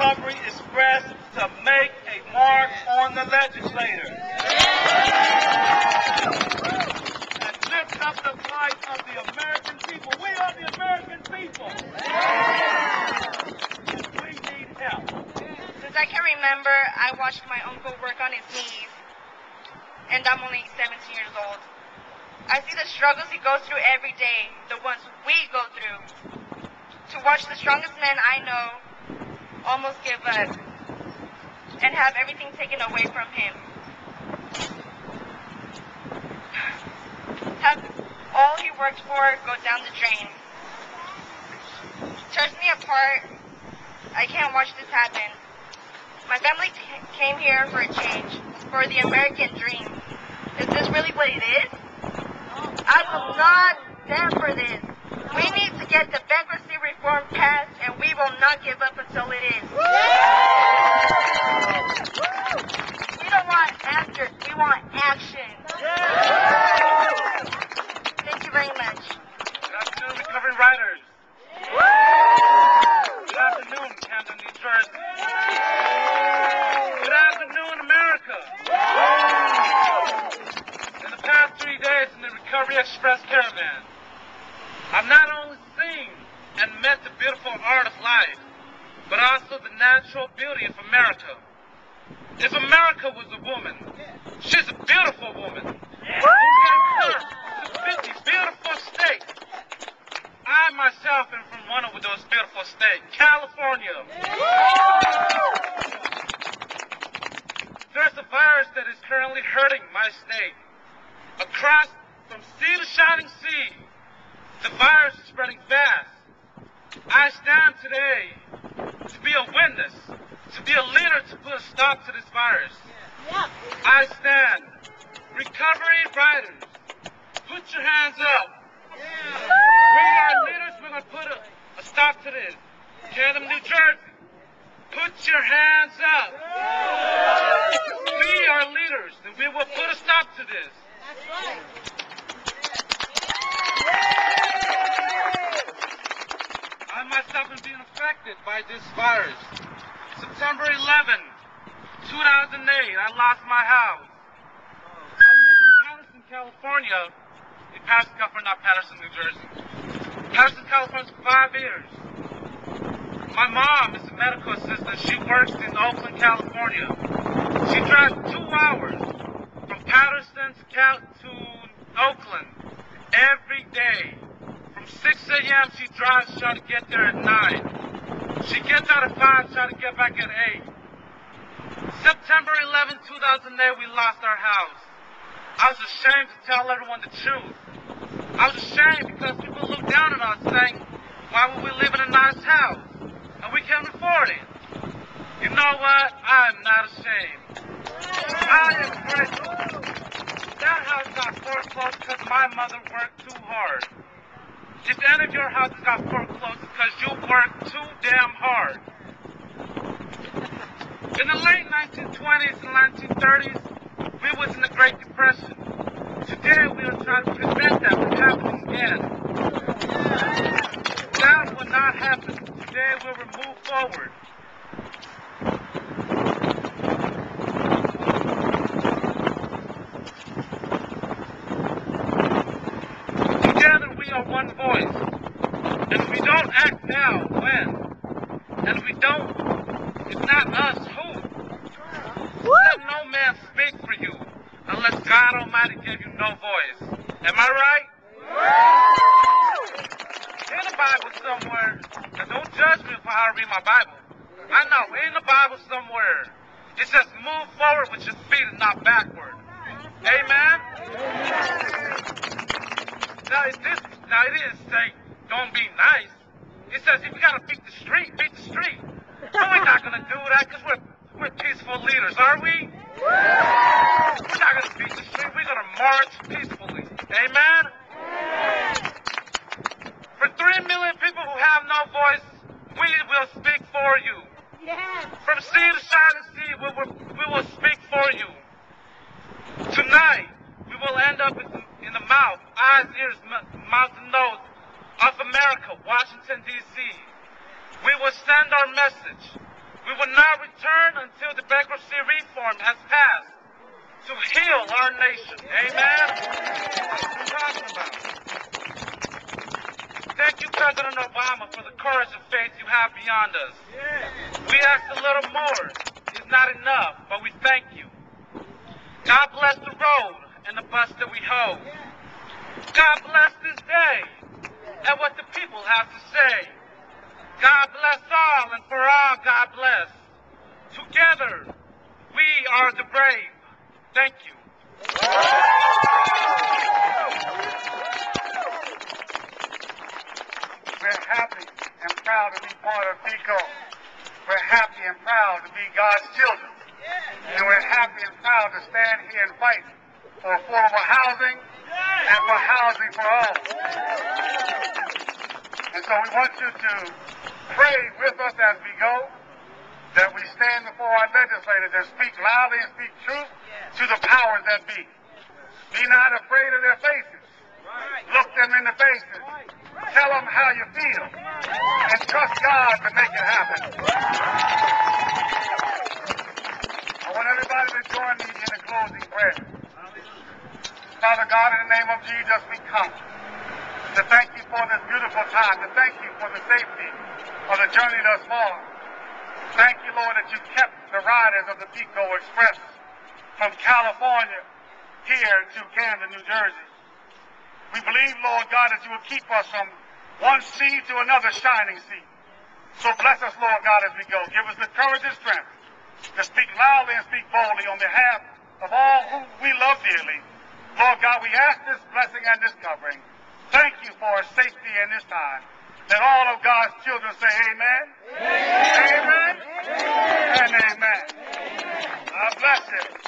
Recovery Express to make a mark on the legislator. And lift up the plight of the American people. We are the American people. And we need help. Since I can remember, I watched my uncle work on his knees, and I'm only 17 years old. I see the struggles he goes through every day, the ones we go through. To watch the strongest men I know almost give up and have everything taken away from him. Have all he worked for go down the drain. Tears me apart. I can't watch this happen. My family came here for a change, for the American dream. Is this really what it is? I will not stand for this. We need to get the bankruptcy reform passed, and we will not give up until it is. We don't want answers, we action. Thank you very much. Good afternoon, recovering writers. Good afternoon, Camden, New Jersey. Good afternoon, America. In the past three days in the Recovery Express caravan, I've not only seen and met the beautiful art of life, but also the natural beauty of America. If America was a woman, she's a beautiful woman. Who gave birth to 50 beautiful states. I myself am from one of those beautiful states, California. There's a virus that is currently hurting my state. Across from sea to shining sea, the virus is spreading fast. I stand today to be a witness, to be a leader to put a stop to this virus. I stand. Recovery riders, put your hands up. We are leaders. We're going to put a, a stop to this. Camden, New Jersey, put your hands up. We are leaders, and we will put a stop to this. I myself am being affected by this virus. September 11, 2008, I lost my house. I live in Patterson, California. In Patterson, California, not Paterson, New Jersey. Patterson, California for five years. My mom is a medical assistant. She works in Oakland, California. She drives two hours from Patterson to, Cal- to Oakland every day. From 6 a.m. she drives trying to get there at 9. She gets out at 5 trying to get back at 8. September 11, 2008, we lost our house. I was ashamed to tell everyone the truth. I was ashamed because people looked down on us saying, why would we live in a nice house? And we can't afford it. You know what? I'm not ashamed. I am grateful. That house got foreclosed because my mother worked too hard. If any of your houses got foreclosed worked too damn hard. In the late 1920s and 1930s, we was in the Great Depression. Today we are trying to prevent that from happening again. That will not happen. Today we will move forward. Together we are one voice. And if we don't act now, when? And if we don't, not us, who? Let no man speak for you unless God Almighty give you no voice. Am I right? In the Bible somewhere, and don't judge me for how I read my Bible. I know, in the Bible somewhere, it says move forward with your feet and not backward. Amen? Now, it, this, now it didn't say don't be nice. It says if you gotta beat the street, beat the street. But we're not gonna do that because we're, we're peaceful leaders, are we? We're not gonna beat the street. We're gonna march peacefully. Amen? For three million people who have no voice, we will speak for you. From sea to shining sea, we will, we will speak for you. Tonight, we will end up in, in the mouth, eyes, ears, mouth, and nose of America, Washington, D.C. We will send our message. We will not return until the bankruptcy reform has passed to heal our nation. Amen? That's what we're talking about. Thank you, President Obama, for the courage and faith you have beyond us. We ask a little more. It's not enough, but we thank you. God bless the road and the bus that we hold. God bless this day and what the people have to say. God bless all, and for all, God bless. Together, we are the brave. Thank you. We're happy and proud to be part of PICO. We're happy and proud to be God's children. And we're happy and proud to stand here and fight for affordable housing and for housing for all. And so we want you to pray with us as we go, that we stand before our legislators and speak loudly and speak truth to the powers that be. Be not afraid of their faces. Look them in the faces. Tell them how you feel. And trust God to make it happen. I want everybody to join me in a closing prayer. Father God, in the name of Jesus, we come to thank you for this beautiful time, to thank you for the safety of the journey thus far. Thank you, Lord, that you kept the riders of the PICO Express from California here to Camden, New Jersey. We believe, Lord God, that you will keep us from one sea to another shining sea. So bless us, Lord God, as we go. Give us the courage and strength to speak loudly and speak boldly on behalf of all who we love dearly. Lord God, we ask this blessing and this covering. Thank you for safety in this time. That all of God's children say amen. Amen. And amen. God bless you.